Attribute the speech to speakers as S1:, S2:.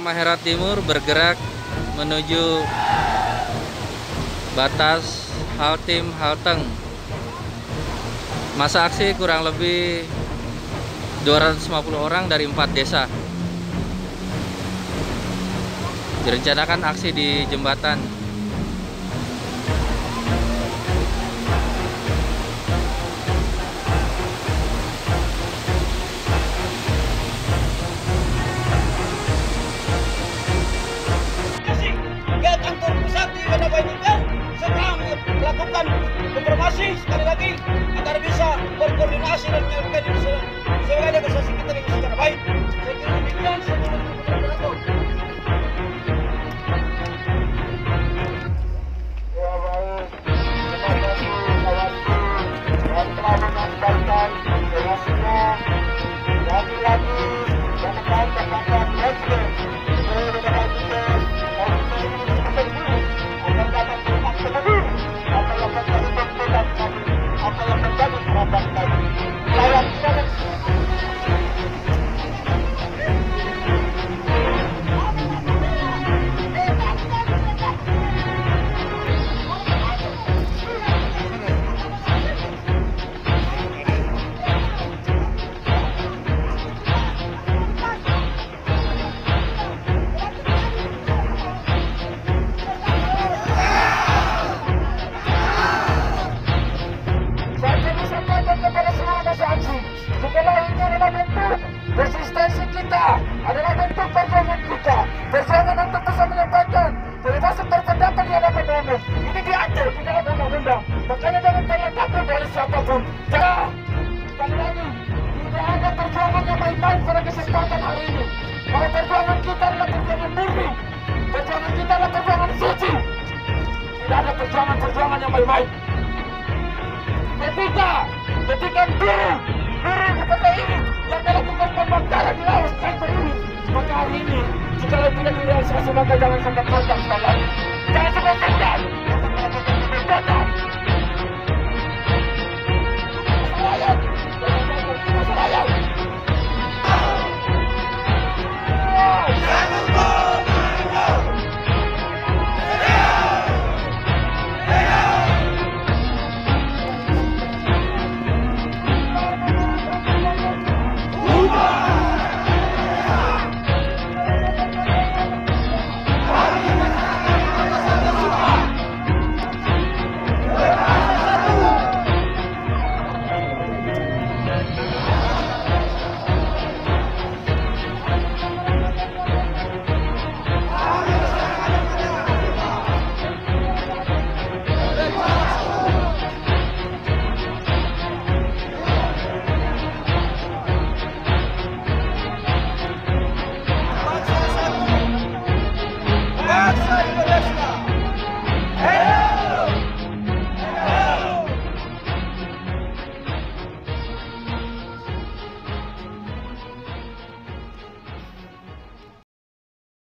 S1: Mahera Timur bergerak menuju batas Haltim Halteng. Masa aksi kurang lebih 250 orang dari empat desa. Direncanakan aksi di jembatan
S2: kantor pusat di Banda Bayikan sedang melakukan informasi sekali lagi agar bisa berkoordinasi dan menyampaikan se- sebagai negosiasi kita dengan secara baik.
S3: Kepada seluruh masa aksi Setelah ini adalah bentuk Resistensi kita Adalah bentuk perjuangan kita. Perjuangan untuk bisa menyampaikan Kebebasan berpendapat di hadapan umum. Ini diatur di dalam undang-undang Makanya jangan pernah takut oleh siapa pun. Jangan Sekali lagi Tidak ada perjuangan yang baik-baik pada kesempatan hari ini. Bahwa perjuangan kita adalah perjuangan murni. Perjuangan kita adalah perjuangan suci. Tidak ada perjuangan-perjuangan yang baik-baik ketika ketika biru biru di kota ini yang melakukan pembakaran di laut kantor ini. Maka hari ini jika tidak direalisasi maka jangan sampai kocak